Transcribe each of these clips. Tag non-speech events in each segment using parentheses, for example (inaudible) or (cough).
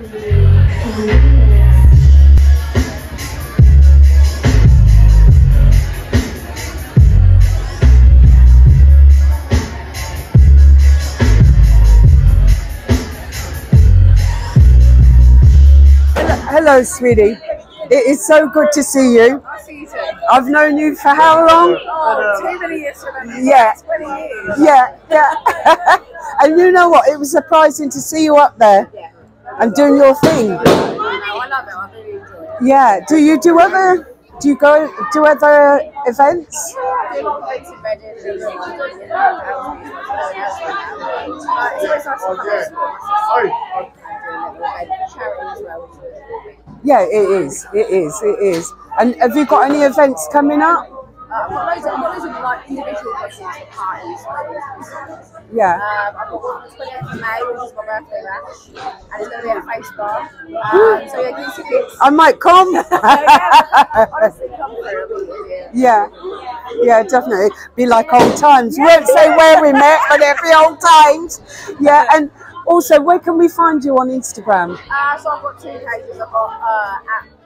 Hello, sweetie. It is so good to see you. I've known you for how long? Oh, too many years. Yeah. 20 years. Yeah, yeah. (laughs) and you know what? It was surprising to see you up there Yeah. And doing your thing. Yeah. Do you do other? Do you go do other events? Yeah, it is. It is. It is. And have you got any events coming up? Uh, I've got loads of, I've got loads of like individual weddings for parties, weddings, and stuff. Yeah. Um, I've got one on the 28th of May, which is my birthday bash, and it's going to be at face bar. Um, so yeah, get tickets. I might come. (laughs) Honestly, come through. It'll be brilliant. yeah. Yeah, definitely. Be like old times. We won't say where we met, but it'll be old times. Yeah, and also, where can we find you on Instagram? Uh, so I've got two pages. I've got uh, at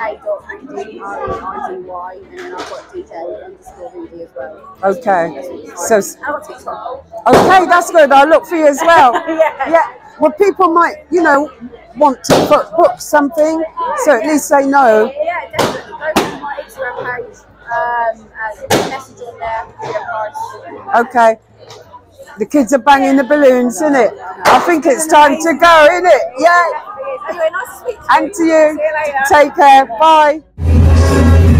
a.reidy, and then I've got DJ underscore reidy as well. Okay. So, And I've got TikTok. okay, that's good. I'll look for you as well. (laughs) Yeah. Yeah. Well, people might, you know, want to book, book something, so at least they know. Yeah, definitely. Go to my Instagram page. Um, and message on there. Give me a price. Okay. The kids are banging the balloons, isn't it? I think it's time to go, isn't it? Yeah. Anyway, nice to speak to you. And to you. See you later. Take care. Bye.